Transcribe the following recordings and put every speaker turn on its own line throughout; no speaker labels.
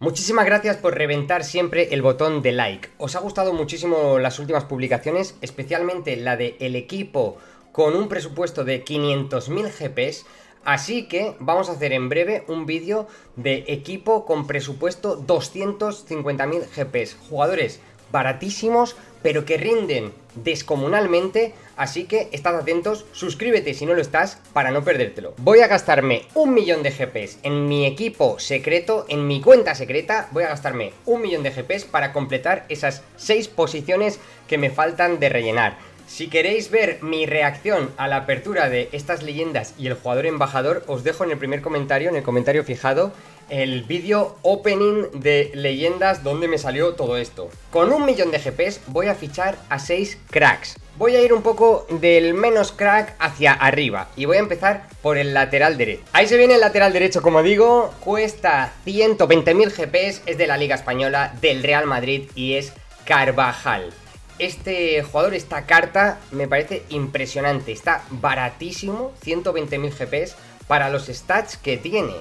Muchísimas gracias por reventar siempre el botón de like. Os ha gustado muchísimo las últimas publicaciones, especialmente la de el equipo con un presupuesto de 500.000 GPs. Así que vamos a hacer en breve un vídeo de equipo con presupuesto 250.000 GPs. Jugadores baratísimos, pero que rinden descomunalmente, así que estad atentos, suscríbete si no lo estás para no perdértelo. Voy a gastarme un millón de GPs en mi equipo secreto, en mi cuenta secreta, voy a gastarme un millón de GPs para completar esas seis posiciones que me faltan de rellenar. Si queréis ver mi reacción a la apertura de estas leyendas y el jugador embajador, os dejo en el primer comentario, en el comentario fijado, el vídeo opening de leyendas donde me salió todo esto. Con un millón de GPs voy a fichar a 6 cracks. Voy a ir un poco del menos crack hacia arriba y voy a empezar por el lateral derecho. Ahí se viene el lateral derecho, como digo, cuesta 120.000 GPs, es de la Liga Española, del Real Madrid y es Carvajal este jugador, esta carta, me parece impresionante. Está baratísimo, 120.000 GPs, para los stats que tiene.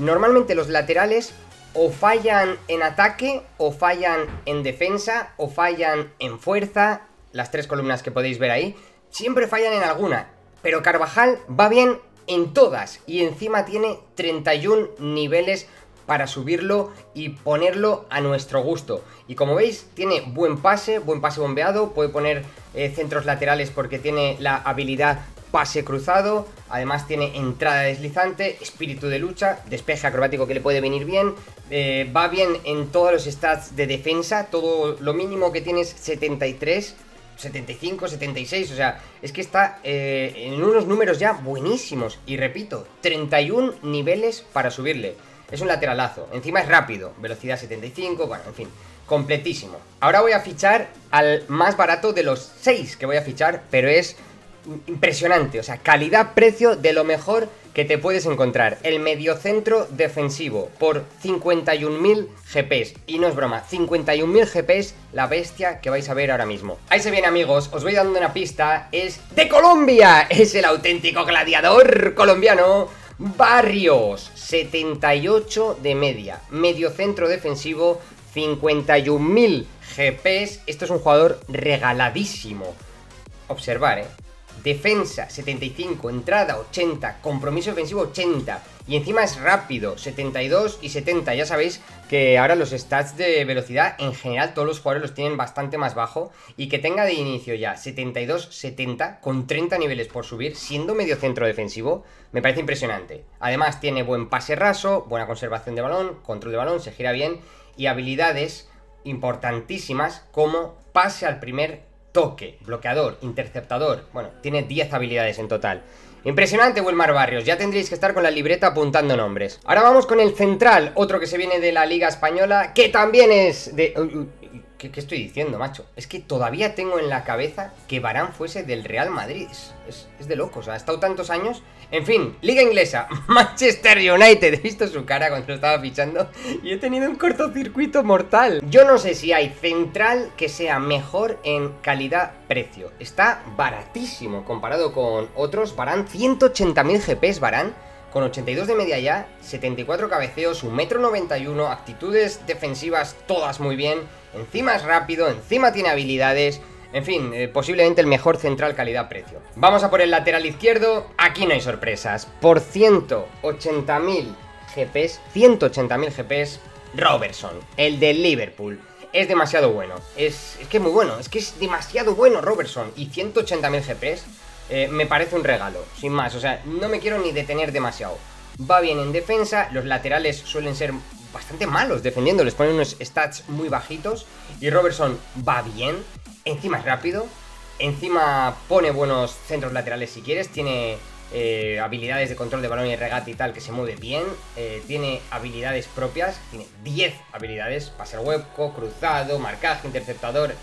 Normalmente los laterales o fallan en ataque, o fallan en defensa, o fallan en fuerza. Las tres columnas que podéis ver ahí. Siempre fallan en alguna. Pero Carvajal va bien en todas. Y encima tiene 31 niveles para subirlo y ponerlo a nuestro gusto. Y como veis, tiene buen pase, buen pase bombeado, puede poner eh, centros laterales porque tiene la habilidad pase cruzado, además tiene entrada deslizante, espíritu de lucha, despeje acrobático que le puede venir bien, eh, va bien en todos los stats de defensa, todo lo mínimo que tiene es 73, 75, 76, o sea, es que está eh, en unos números ya buenísimos, y repito, 31 niveles para subirle. Es un lateralazo. Encima es rápido. Velocidad 75, bueno, en fin. Completísimo. Ahora voy a fichar al más barato de los 6 que voy a fichar, pero es impresionante. O sea, calidad-precio de lo mejor que te puedes encontrar. El mediocentro defensivo por 51.000 GPs. Y no es broma, 51.000 GPs la bestia que vais a ver ahora mismo. Ahí se viene amigos, os voy dando una pista. Es de Colombia. Es el auténtico gladiador colombiano. Barrios, 78 de media. Medio centro defensivo, 51.000 GPs. Esto es un jugador regaladísimo. Observar, ¿eh? Defensa 75, entrada 80, compromiso defensivo 80 y encima es rápido 72 y 70. Ya sabéis que ahora los stats de velocidad en general todos los jugadores los tienen bastante más bajo. Y que tenga de inicio ya 72-70 con 30 niveles por subir siendo medio centro defensivo me parece impresionante. Además tiene buen pase raso, buena conservación de balón, control de balón, se gira bien. Y habilidades importantísimas como pase al primer toque, bloqueador, interceptador. Bueno, tiene 10 habilidades en total. Impresionante Wilmar Barrios, ya tendréis que estar con la libreta apuntando nombres. Ahora vamos con el central, otro que se viene de la Liga Española, que también es de... ¿Qué, estoy diciendo, macho? Es que todavía tengo en la cabeza que Barán fuese del Real Madrid. Es, de locos, ha estado tantos años. En fin, Liga Inglesa, Manchester United. He visto su cara cuando lo estaba fichando y he tenido un cortocircuito mortal. Yo no sé si hay central que sea mejor en calidad-precio. Está baratísimo comparado con otros. Barán, 180.000 GPs, Barán con 82 de media ya, 74 cabeceos, 1,91m, actitudes defensivas todas muy bien, encima es rápido, encima tiene habilidades, en fin, eh, posiblemente el mejor central calidad-precio. Vamos a por el lateral izquierdo, aquí no hay sorpresas, por 180.000 GPs, 180.000 GPs, Robertson, el de Liverpool. Es demasiado bueno, es, es que es muy bueno, es que es demasiado bueno Robertson y 180.000 GPs eh, me parece un regalo, sin más. O sea, no me quiero ni detener demasiado. Va bien en defensa, los laterales suelen ser bastante malos defendiendo, les ponen unos stats muy bajitos. Y Robertson va bien, encima es rápido, encima pone buenos centros laterales si quieres, tiene eh, habilidades de control de balón y regate y tal, que se mueve bien, eh, tiene habilidades propias, tiene 10 habilidades, pase al hueco, cruzado, marcaje, interceptador,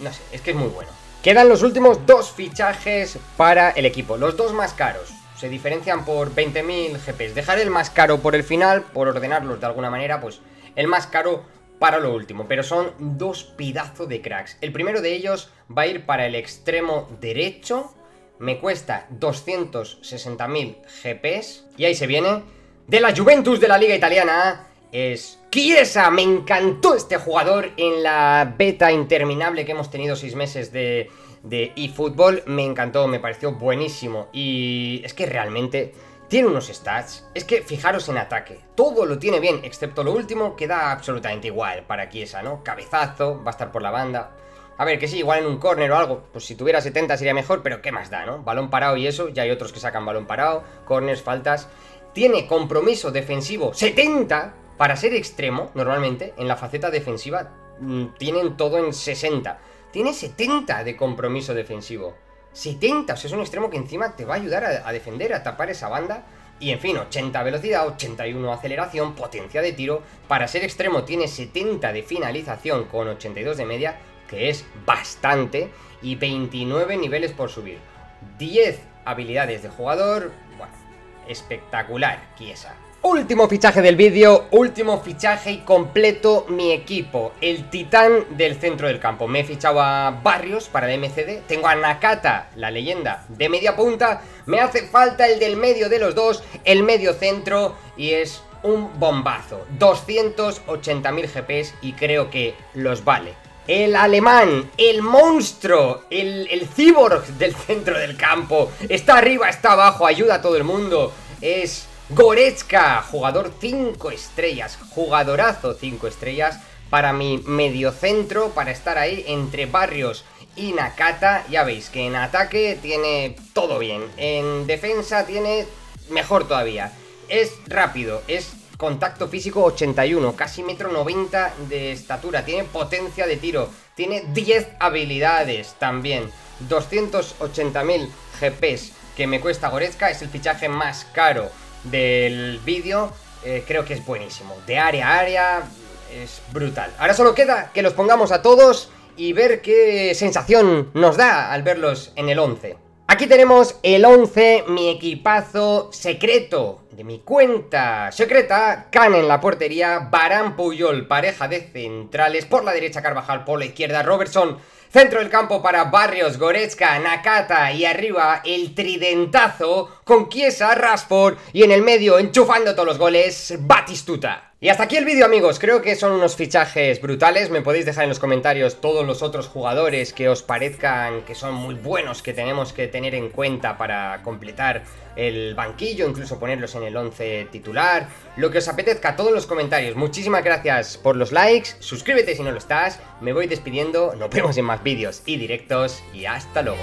no sé, es que es muy bueno. Quedan los últimos dos fichajes para el equipo, los dos más caros. Se diferencian por 20.000 GPs. Dejaré el más caro por el final, por ordenarlos de alguna manera, pues el más caro para lo último. Pero son dos pedazos de cracks. El primero de ellos va a ir para el extremo derecho. Me cuesta 260.000 GPs. Y ahí se viene. De la Juventus de la Liga Italiana es Kiesa. Me encantó este jugador en la beta interminable que hemos tenido seis meses de, eFootball. Me encantó, me pareció buenísimo. Y es que realmente tiene unos stats. Es que fijaros en ataque. Todo lo tiene bien, excepto lo último que da absolutamente igual para Kiesa, ¿no? Cabezazo, va a estar por la banda. A ver, que sí, igual en un córner o algo, pues si tuviera 70 sería mejor, pero ¿qué más da, no? Balón parado y eso, ya hay otros que sacan balón parado, corners, faltas. Tiene compromiso defensivo 70 para ser extremo, normalmente, en la faceta defensiva mm, tienen todo en 60. Tiene 70 de compromiso defensivo. 70, o sea, es un extremo que encima te va a ayudar a, defender, a tapar esa banda. Y en fin, 80 velocidad, 81 aceleración, potencia de tiro. Para ser extremo tiene 70 de finalización con 82 de media que es bastante, y 29 niveles por subir. 10 habilidades de jugador, bueno, espectacular, Kiesa. Último fichaje del vídeo, último fichaje y completo mi equipo, el titán del centro del campo. Me he fichado a Barrios para el MCD, tengo a Nakata, la leyenda, de media punta, me hace falta el del medio de los dos, el medio centro, y es un bombazo. 280.000 GPs y creo que los vale el alemán, el monstruo, el, el cyborg del centro del campo. Está arriba, está abajo, ayuda a todo el mundo. Es Goretzka, jugador 5 estrellas, jugadorazo 5 estrellas para mi mediocentro, para estar ahí entre Barrios y Nakata. Ya veis que en ataque tiene todo bien, en defensa tiene mejor todavía. Es rápido, es contacto físico 81, casi metro 90 de estatura, tiene potencia de tiro, tiene 10 habilidades también, 280.000 GPs que me cuesta Goretzka, es el fichaje más caro del vídeo, eh, creo que es buenísimo, de área a área, es brutal. Ahora solo queda que los pongamos a todos y ver qué sensación nos da al verlos en el 11. Aquí tenemos el 11, mi equipazo secreto de mi cuenta secreta. Can en la portería, Barán Puyol, pareja de centrales. Por la derecha Carvajal, por la izquierda Robertson. Centro del campo para Barrios, Goretzka, Nakata y arriba el tridentazo con Kiesa, Rashford y en el medio enchufando todos los goles, Batistuta. Y hasta aquí el vídeo amigos, creo que son unos fichajes brutales, me podéis dejar en los comentarios todos los otros jugadores que os parezcan que son muy buenos, que tenemos que tener en cuenta para completar el banquillo, incluso ponerlos en el 11 titular, lo que os apetezca, todos los comentarios. Muchísimas gracias por los likes, suscríbete si no lo estás, me voy despidiendo, nos vemos en más vídeos y directos. Y hasta luego.